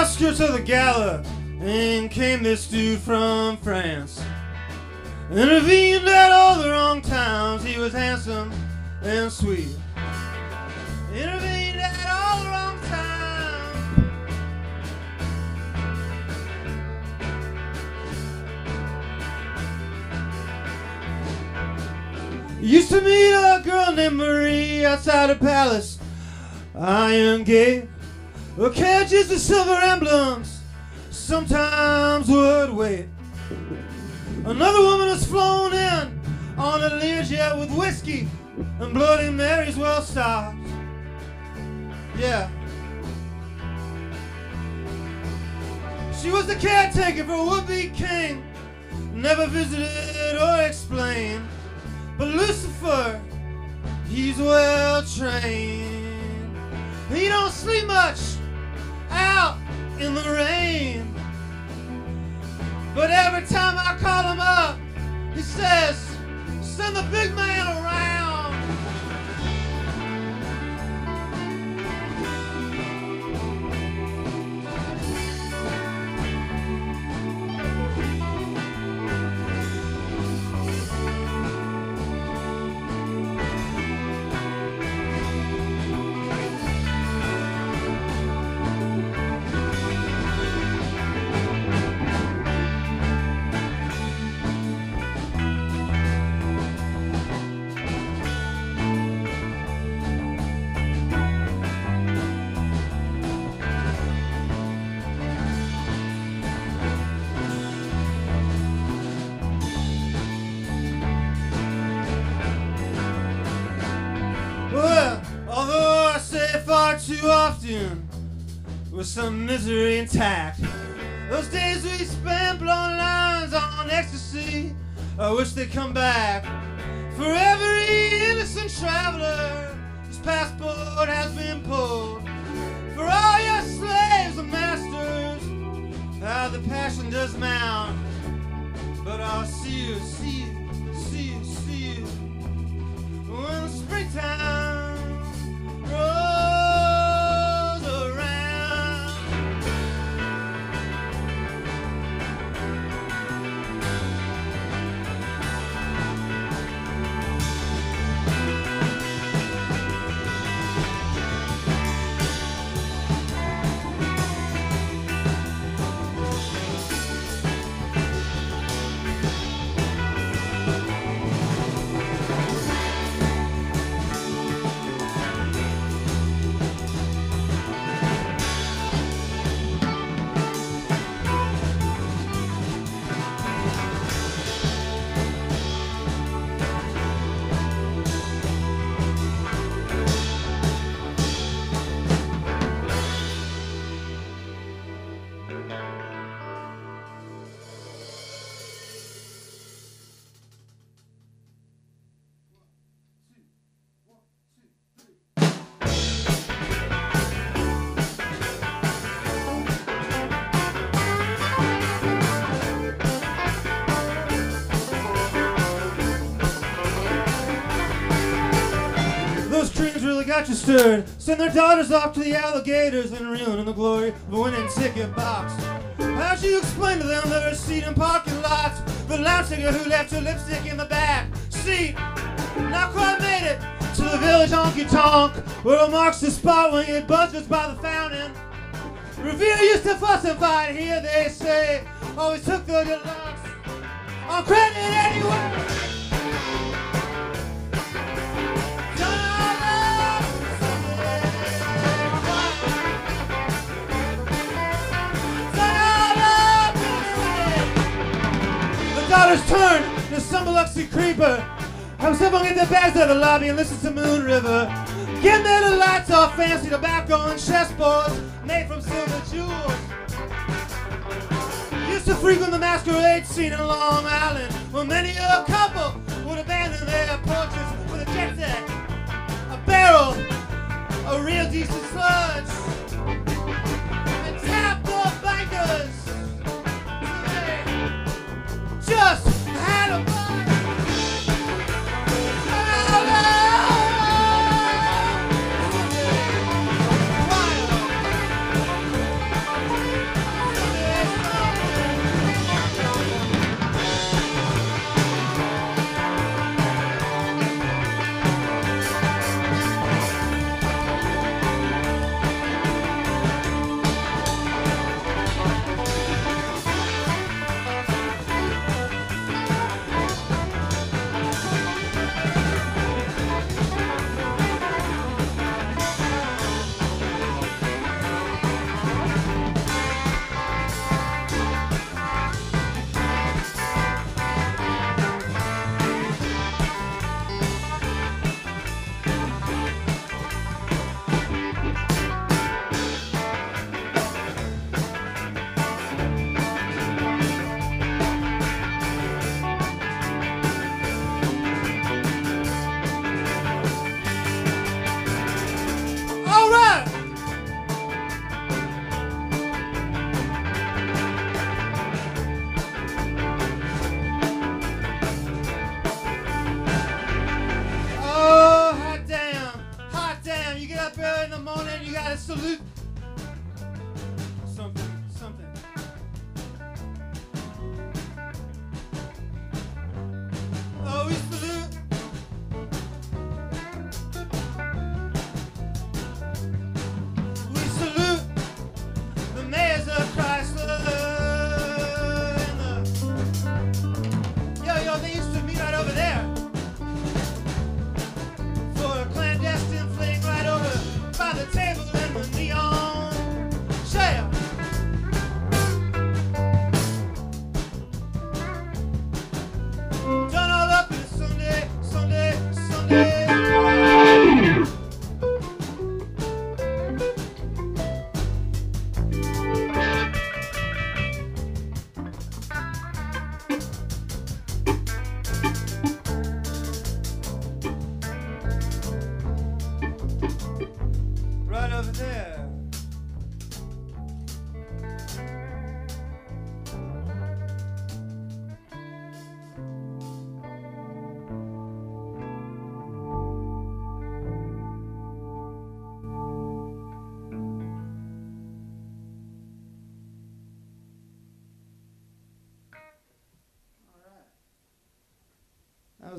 Outskirts of the gala, in came this dude from France. Intervened at all the wrong times. He was handsome and sweet. Intervened at all the wrong times. Used to meet a girl named Marie outside a palace. Iron Gate. The catches the silver emblems sometimes would wait. Another woman was flown in on a Learjet with whiskey and Bloody Mary's well stocked. Yeah. She was the caretaker for a would-be king. Never visited or explained. But Lucifer, he's well trained. He don't sleep much in the rain. But every time I call him up, he says, send the big man around. Too often, with some misery intact. Those days we spent blowing lines on ecstasy, I wish they'd come back. For every innocent traveler, his passport has been pulled. For all your slaves and masters, how the passion does mount. But I'll see you, see you, got you stirred. Send their daughters off to the alligators and reeling in the glory of a winning ticket box. How'd you explain to them was a seat in parking lots? The lounge singer who left her lipstick in the back seat. Not quite made it to the village honky tonk, where it marks the spot when get buzzards by the fountain. Revere used to fuss and fight here, they say. Always took the deluxe on credit anyway. The daughters turned to some Biloxi creeper. I was up get the bags out of the lobby and listen to Moon River. Getting there the lights off, fancy tobacco and chessboards made from silver jewels. Used to frequent the masquerade scene in Long Island, where many a couple would abandon their porches with a jet set, a barrel, a real decent sludge, and tap the bankers. Just had a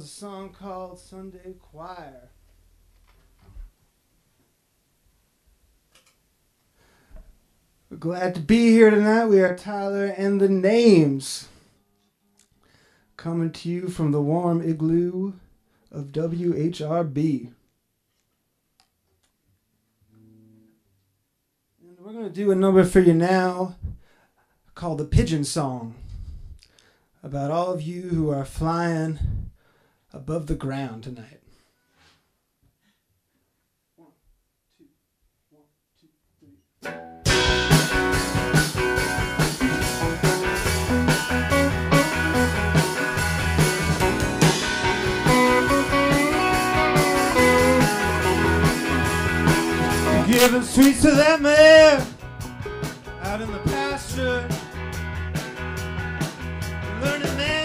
was a song called Sunday Choir. We're glad to be here tonight. We are Tyler and the Names coming to you from the warm igloo of WHRB. And we're going to do a number for you now called the Pigeon Song about all of you who are flying above the ground tonight. giving sweets to that mare out in the pasture, learning that.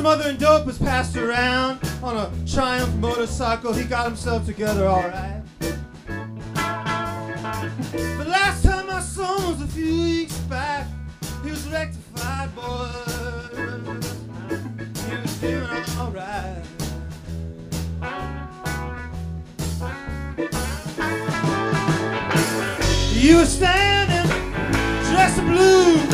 Smothering dope was passed around on a Triumph motorcycle. He got himself together all right. But last time I saw him was a few weeks back. He was rectified, boy. He was doing all right. You were standing, dressed in blue,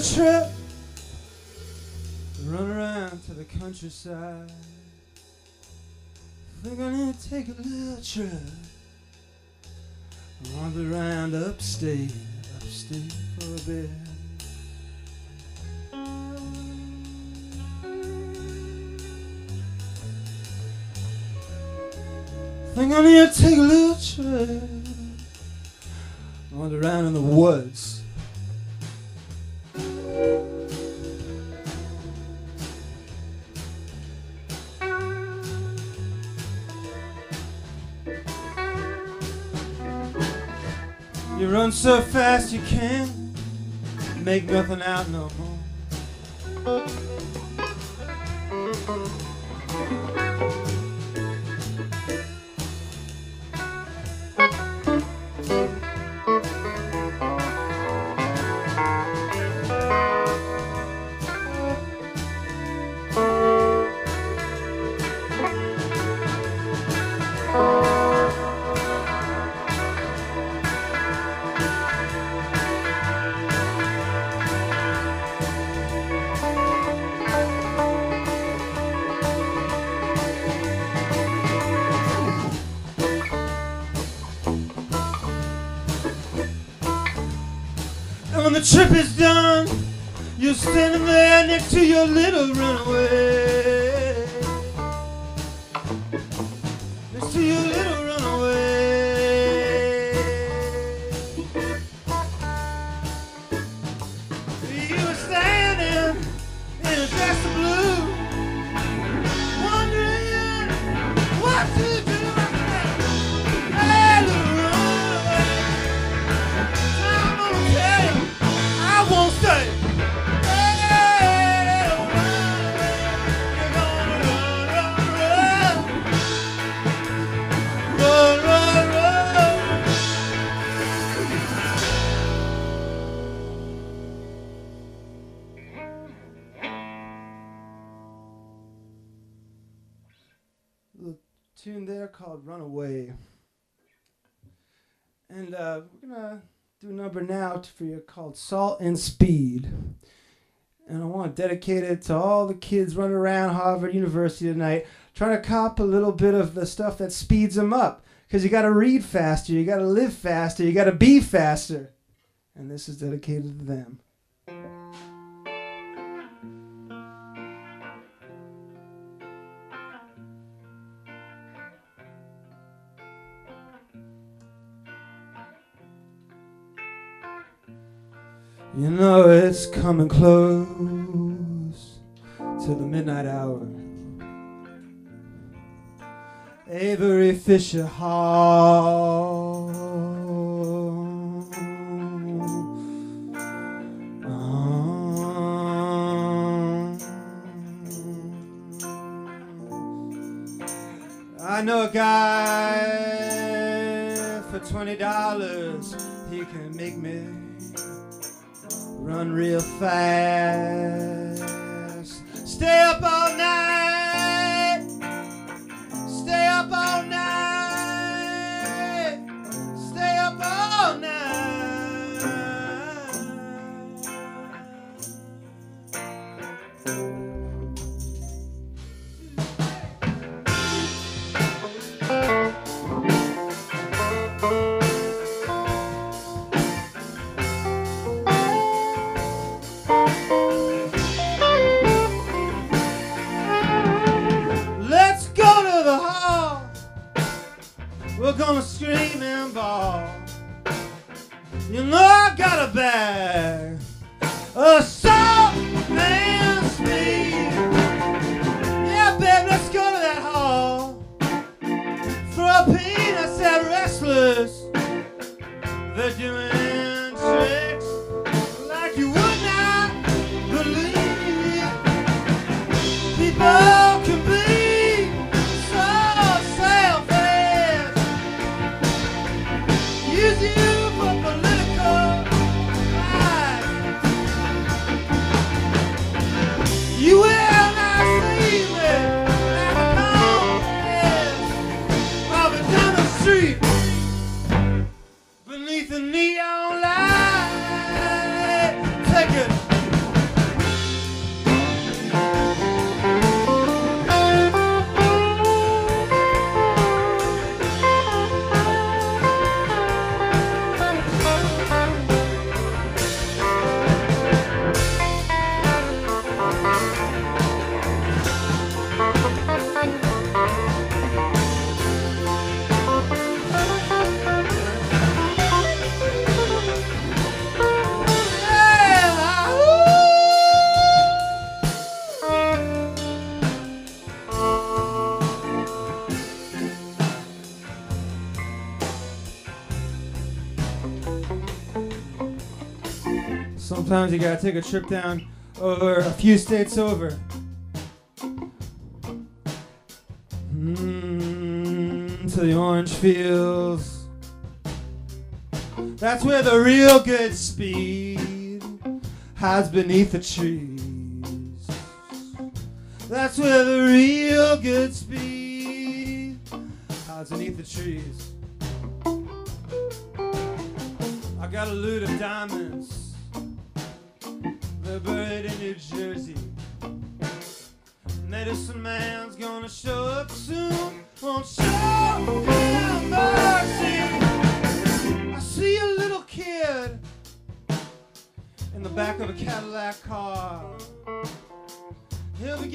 trip. Run around to the countryside. Think I need to take a little trip. Wander around upstate, upstate for a bit. Think I need to take a little trip. Wander around in the woods. Run so fast you can't make nothing out no more. Standing there next to your little runaway. Now for you called Salt and Speed. And I want to dedicate it to all the kids running around Harvard University tonight, trying to cop a little bit of the stuff that speeds them up. Because you got to read faster, you got to live faster, you got to be faster. And this is dedicated to them. Know it's coming close to the midnight hour. Avery Fisher Hall. I know a guy for twenty dollars. He can make me run real fast. Stay up all night. Stay up all night. Sometimes you gotta take a trip down over a few states over. Mm, to the orange fields. That's where the real good speed hides beneath the trees. That's where the real good speed hides beneath the trees. I got a loot of diamonds. Buried in New Jersey. Medicine man's gonna show up soon. Won't show him mercy. I see a little kid in the back of a Cadillac car. He'll be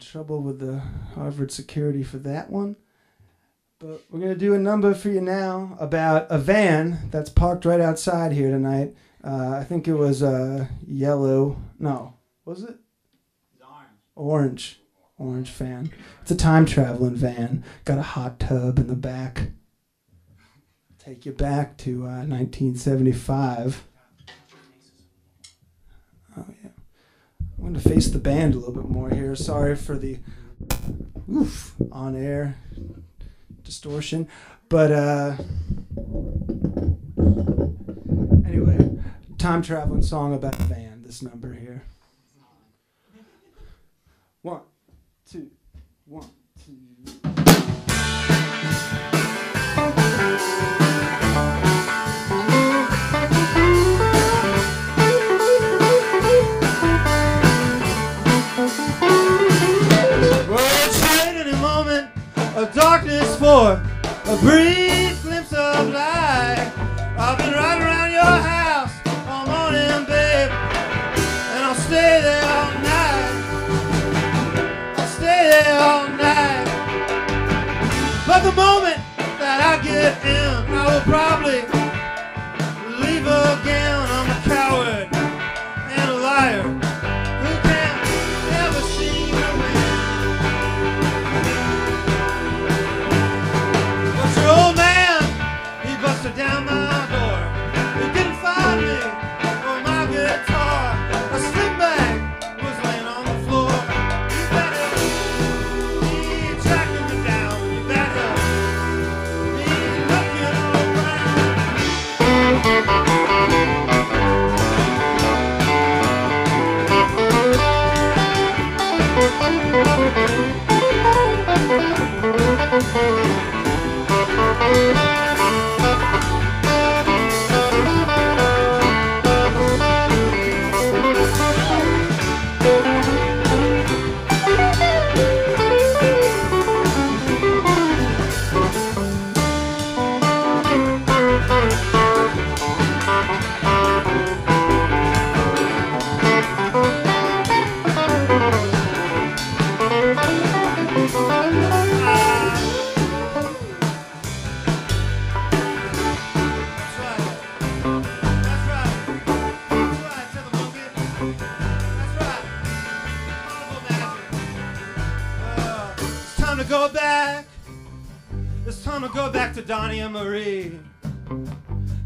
in trouble with the Harvard security for that one. But we're gonna do a number for you now about a van that's parked right outside here tonight. Uh, I think it was uh, yellow. No, was it? Orange. Orange van. It's a time traveling van. Got a hot tub in the back. Take you back to uh, 1975. Oh yeah. I'm going to face the band a little bit more here. Sorry for the oof on air distortion, but uh, anyway, time traveling song about a van. This number for a brief glimpse of light. I've been riding around your house all morning, babe, and I'll stay there all night. I'll stay there all night. But the moment that I get in, I will probably leave again.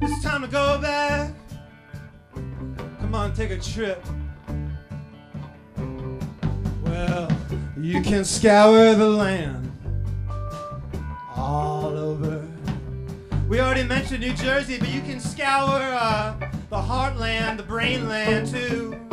It's time to go back. Come on, take a trip. Well, you can scour the land all over. We already mentioned New Jersey, but you can scour uh, the heartland, the brainland too.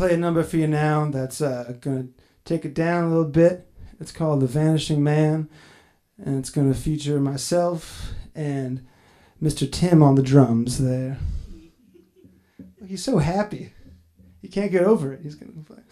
Play a number for you now that's uh, going to take it down a little bit. It's called The Vanishing Man, and it's going to feature myself and Mr. Tim on the drums there. He's so happy. He can't get over it. He's going to play.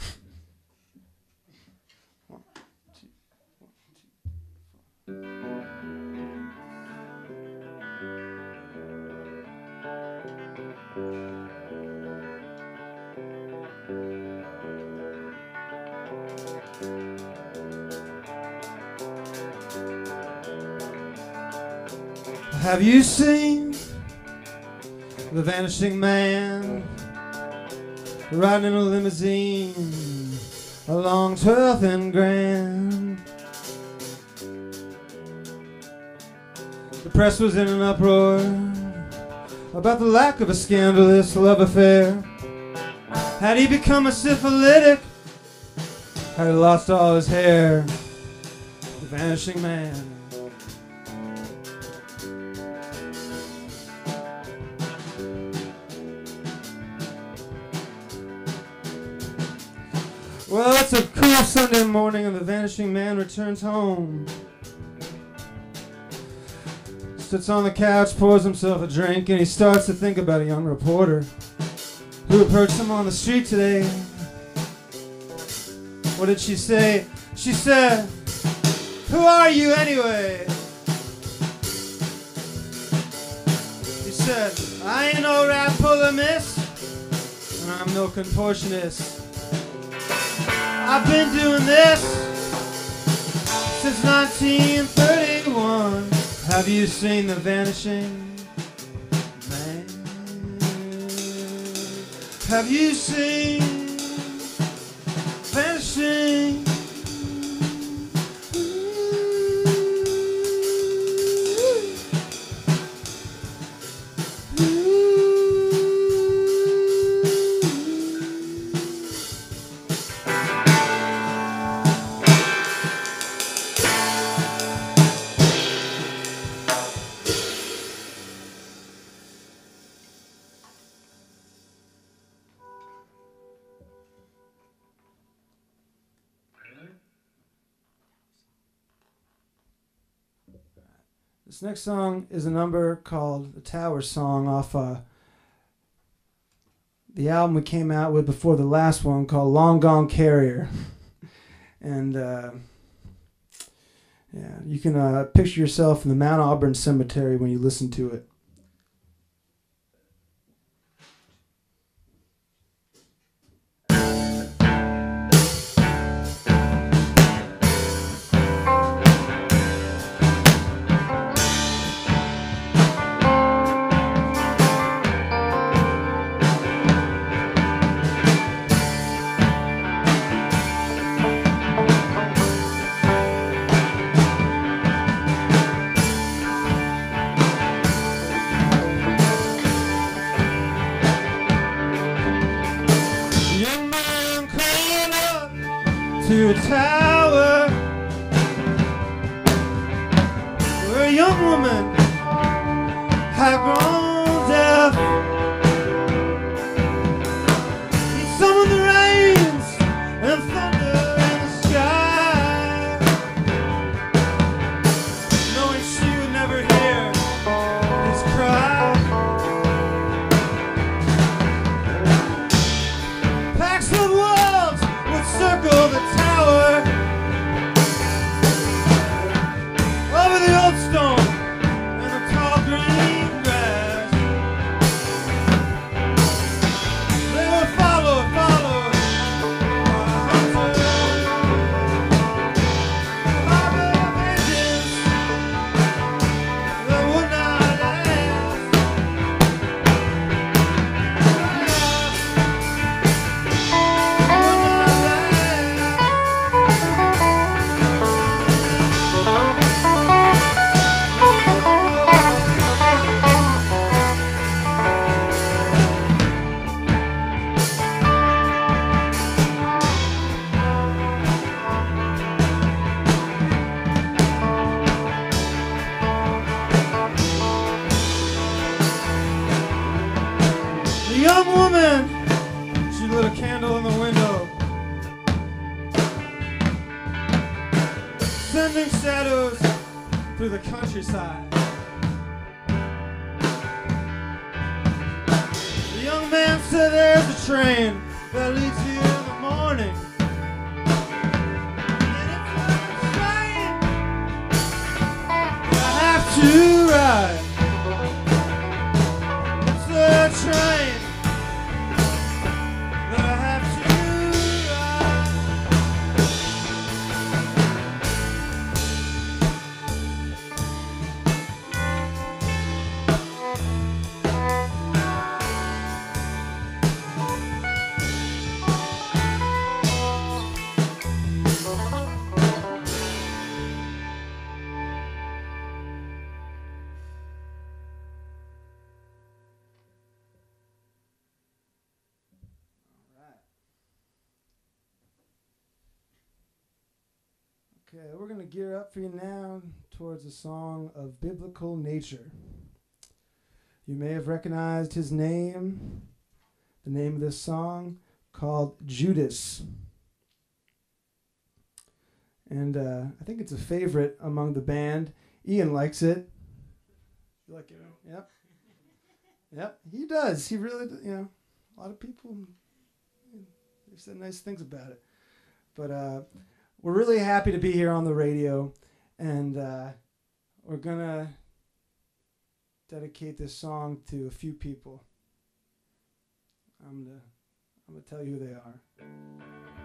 Have you seen the vanishing man riding in a limousine along 12th and Grand? The press was in an uproar about the lack of a scandalous love affair. Had he become a syphilitic? Had he lost all his hair? The vanishing man. Sunday morning, and the vanishing man returns home. Sits on the couch, pours himself a drink, and he starts to think about a young reporter who approached him on the street today. What did she say? She said, Who are you anyway? He said, I ain't no rap puller, miss, and I'm no contortionist. I've been doing this since 1931. Have you seen the vanishing man? Have you seen vanishing? Next song is a number called the Tower Song off uh, the album we came out with before the last one called Long Gone Carrier. and uh, yeah, you can uh, picture yourself in the Mount Auburn Cemetery when you listen to it. A tower. Where a young woman had grown Okay, we're going to gear up for you now towards a song of biblical nature. You may have recognized his name, the name of this song called Judas. And uh, I think it's a favorite among the band. Ian likes it. You like it? Yep. Yep, he does. He really, you know, a lot of people they said nice things about it. But uh, we're really happy to be here on the radio, and uh, we're gonna dedicate this song to a few people. I'm gonna, I'm gonna tell you who they are.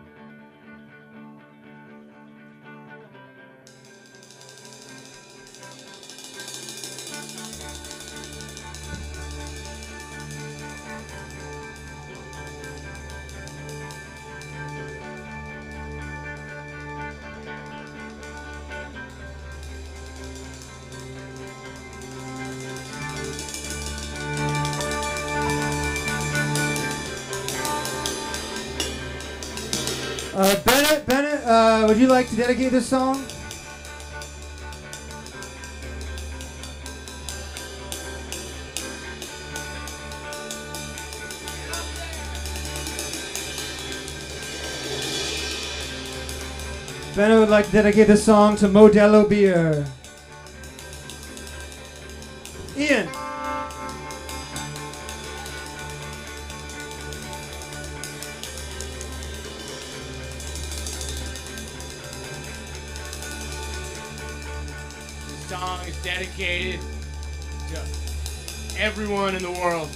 Uh, would you like to dedicate this song? Bennett would like to dedicate this song to Modelo Beer. Song is dedicated to everyone in the world.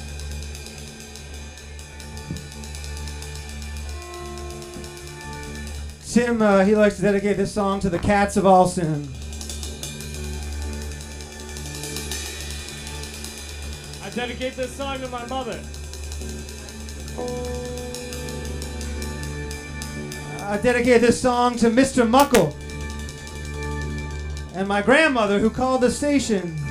Tim, uh, he likes to dedicate this song to the cats of Allston. I dedicate this song to my mother. I dedicate this song to Mr. Muckle and my grandmother who called the station.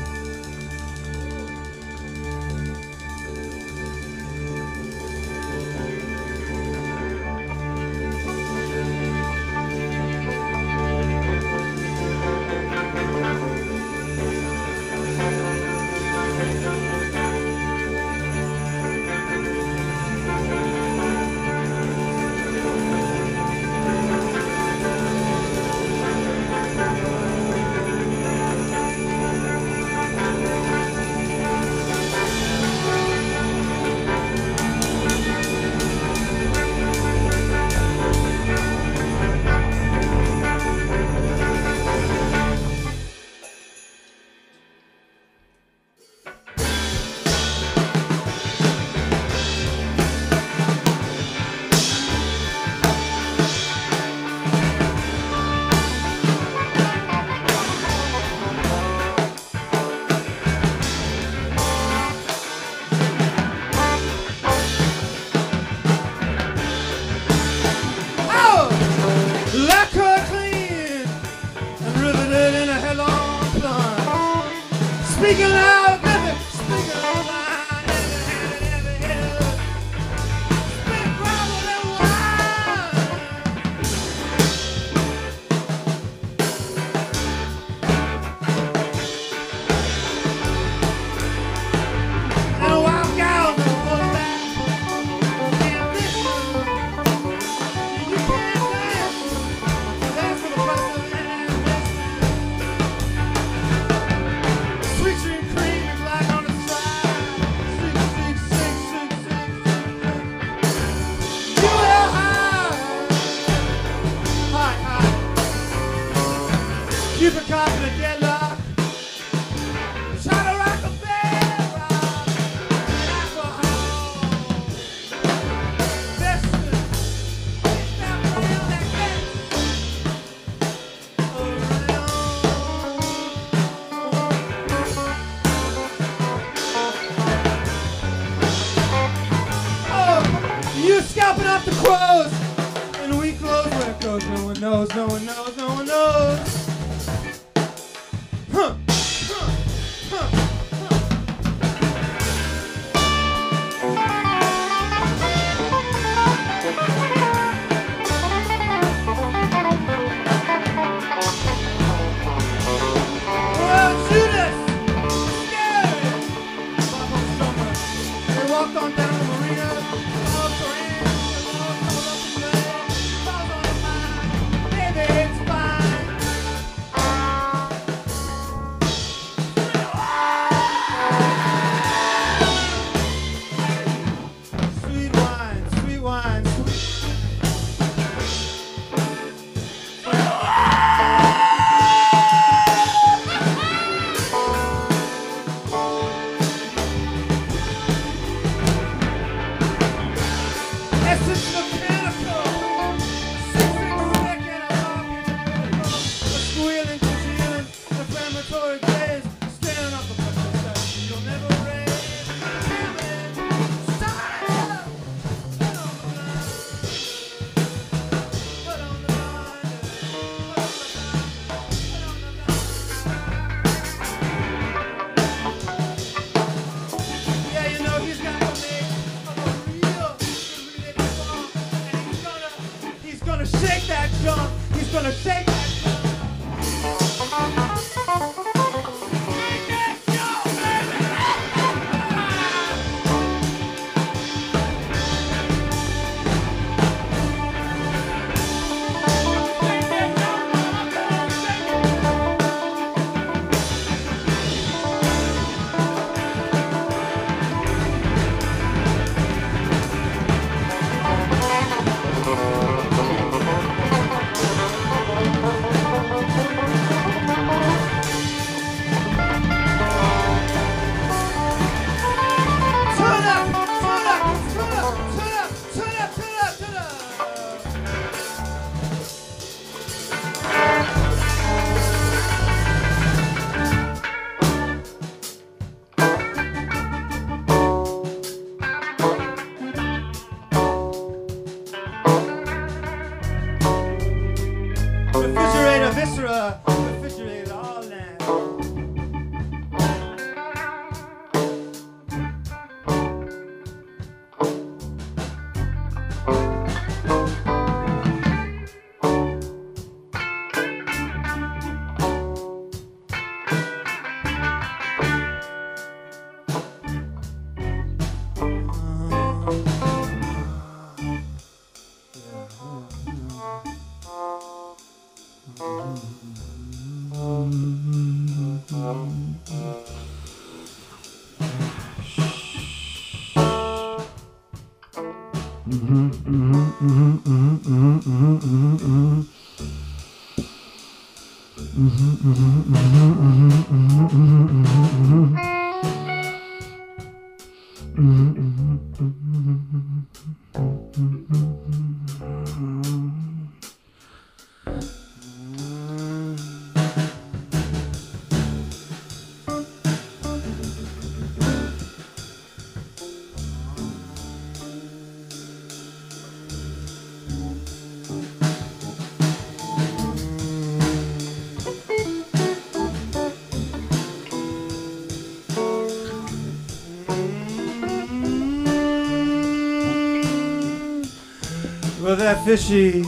Fishy,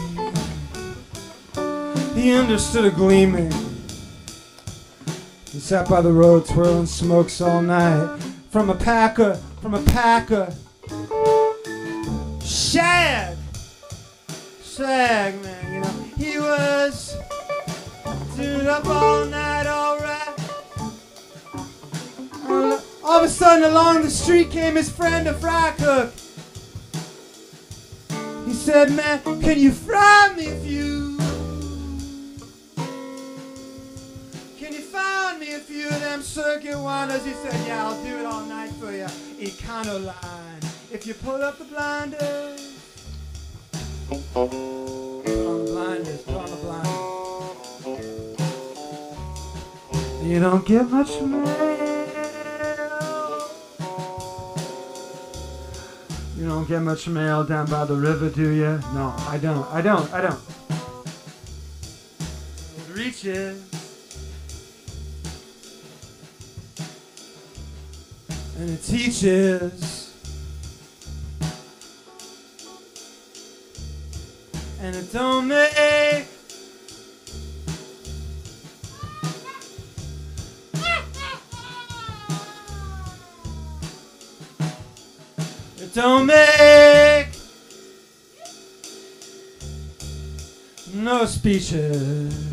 he understood a gleaming. He sat by the road twirling smokes all night from a packer, from a packer. Shag! Shag, man, you know. He was tuned up all night, alright. All of a sudden, along the street came his friend, a fry cook. Said, man, can you fry me a few? Can you find me a few of them circuit wonders? He said, yeah, I'll do it all night for you. Econoline. If you pull up the blinders. On the blinders, on the blinders. You don't get much mail. You don't get much mail down by the river, do you? No, I don't. I don't. I don't. It reaches. And it teaches. And it don't make speeches.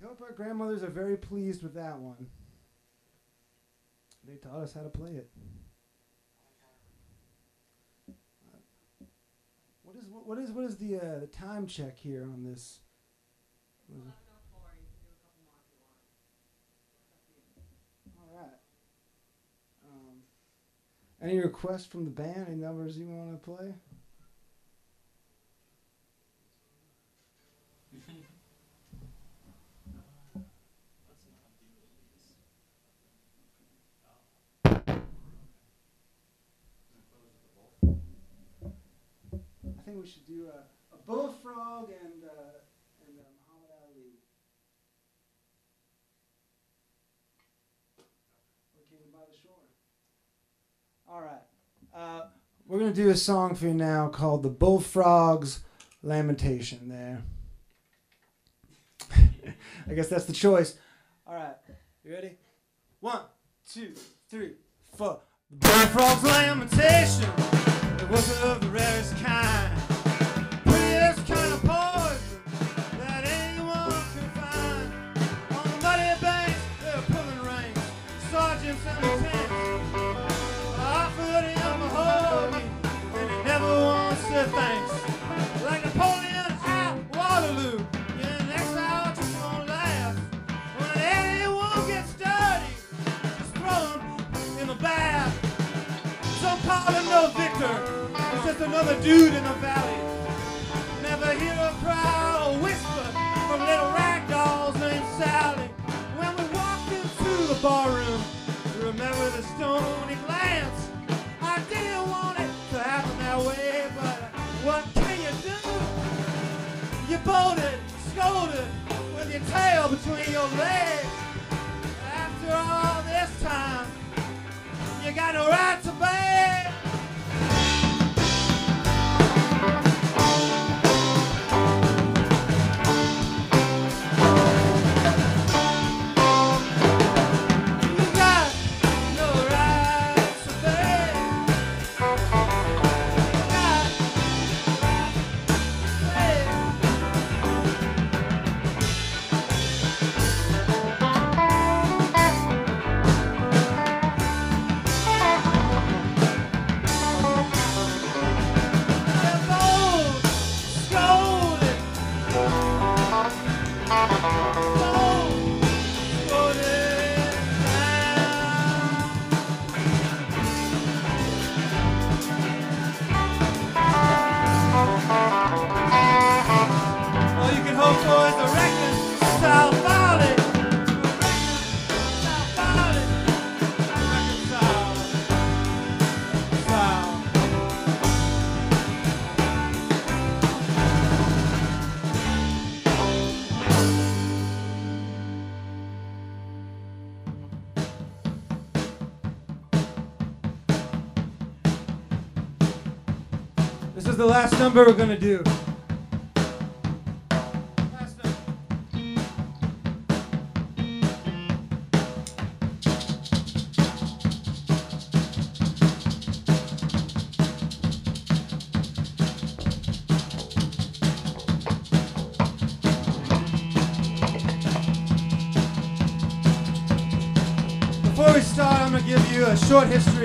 We hope our grandmothers are very pleased with that one. They taught us how to play it. What is what, is what is the uh, the time check here on this? What is it? All right. Um, any requests from the band? Any numbers you want to play? Think we should do a, a bullfrog and uh, and uh, Muhammad Ali. Or by the Shore. All right. Uh, we're gonna do a song for you now called "The Bullfrog's Lamentation." There. I guess that's the choice. All right. You ready? One, two, three, four. The bullfrog's lamentation. It was of the rarest kind. Kind of poison that anyone could find. On the muddy banks. Sergeants and He's just another dude in the valley. Never hear a cry or whisper from little rag dolls named Sally. When we walked into the barroom, remember the stony glance. I didn't want it to happen that way, but what can you do? You bolted, scolded, with your tail between your legs. After all this time, you got no right to beg. The last number we're gonna do. Before we start, I'm gonna give you a short history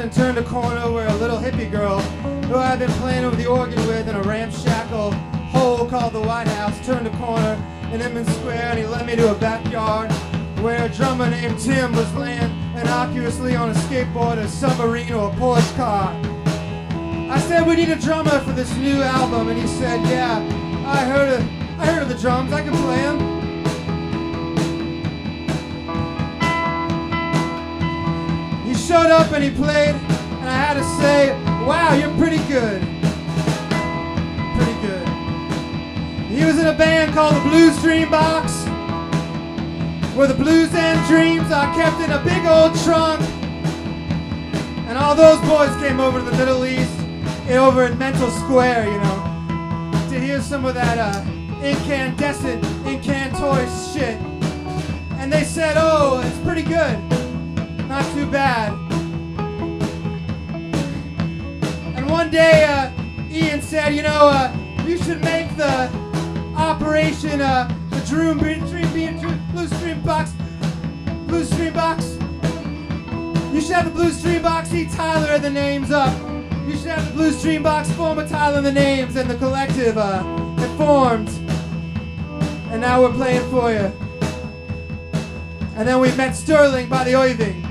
Hampton turned a corner where a little hippie girl, who I'd been playing over the organ with in a ramshackle hole called the White House, turned a corner in Inman Square and he led me to a backyard where a drummer named Tim was laying innocuously on a skateboard, a submarine, or a Porsche car. I said we need a drummer for this new album, and he said, "Yeah, I heard of, I heard of the drums. I can play them." Showed up and he played, and I had to say, "Wow, you're pretty good, pretty good." He was in a band called the Blues Dream Box, where the blues and dreams are kept in a big old trunk. And all those boys came over to the Middle East, eh, over in Central Square, you know, to hear some of that uh, incandescent, incantoy shit. And they said, oh, it's pretty good. Not too bad. And one day, uh, Ian said, you know, uh, you should make the operation, uh, the Dream, Dream, Dream, Blue Stream Box, Blue Stream Box. You should have the Blue Stream Box eat Tyler the names up. You should have the Blue Stream Box form a Tyler the names and the collective uh, it formed. And now we're playing for you. And then we met Sterling by the Oiving.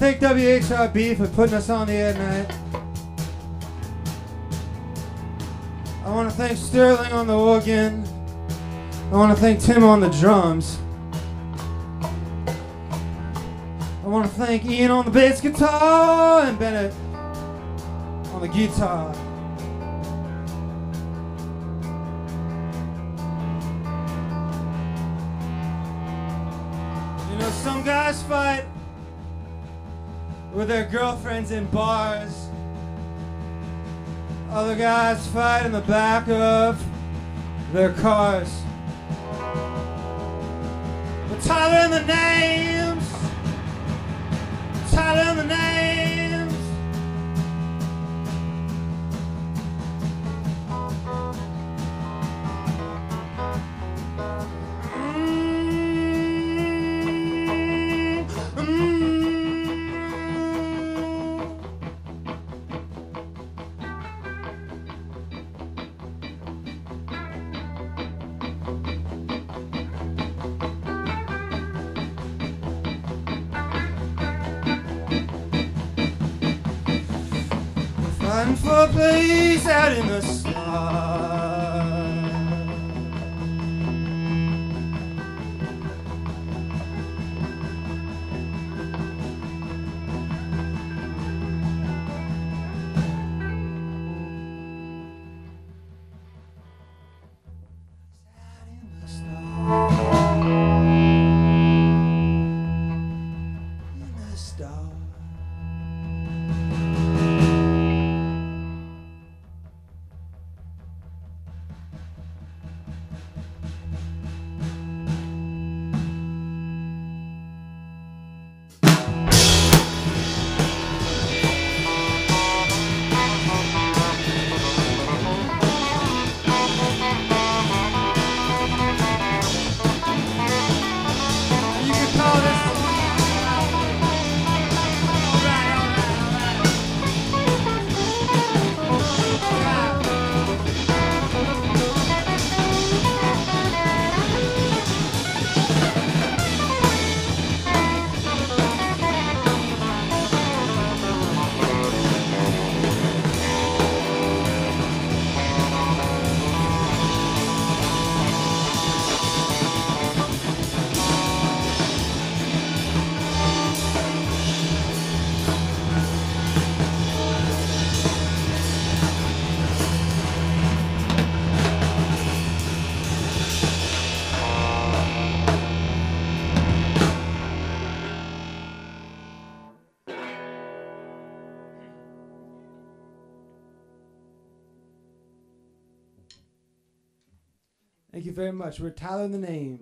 Thank WHRB for putting us on the air tonight. I want to thank Sterling on the organ. I want to thank Tim on the drums. I want to thank Ian on the bass guitar and Bennett on the guitar. With their girlfriends in bars. Other guys fight in the back of their cars. But Tyler in the names. Tyler in the names. Very much. We're Tyler the Names.